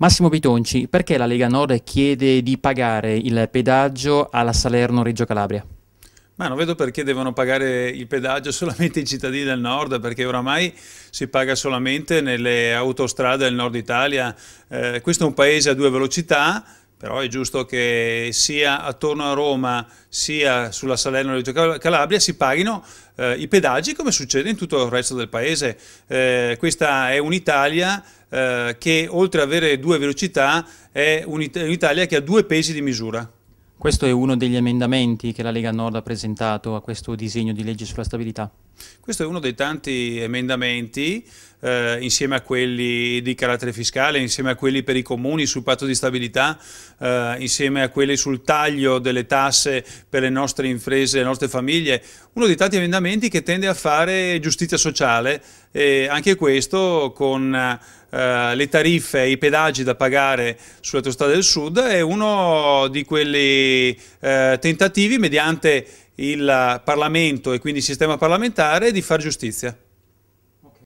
Massimo Bitonci, perché la Lega Nord chiede di pagare il pedaggio alla Salerno-Reggio Calabria? Ma non vedo perché devono pagare il pedaggio solamente i cittadini del nord, perché oramai si paga solamente nelle autostrade del nord Italia. Eh, questo è un paese a due velocità, però è giusto che sia attorno a Roma sia sulla Salerno Reggio Calabria si paghino eh, i pedaggi come succede in tutto il resto del paese. Eh, questa è un'Italia eh, che oltre ad avere due velocità è un'Italia che ha due pesi di misura. Questo è uno degli emendamenti che la Lega Nord ha presentato a questo disegno di legge sulla stabilità. Questo è uno dei tanti emendamenti, eh, insieme a quelli di carattere fiscale, insieme a quelli per i comuni sul patto di stabilità, eh, insieme a quelli sul taglio delle tasse per le nostre imprese, le nostre famiglie, uno dei tanti emendamenti che tende a fare giustizia sociale e anche questo con Uh, le tariffe e i pedaggi da pagare sulle autostrade del sud è uno di quelli uh, tentativi mediante il Parlamento e quindi il sistema parlamentare di fare giustizia.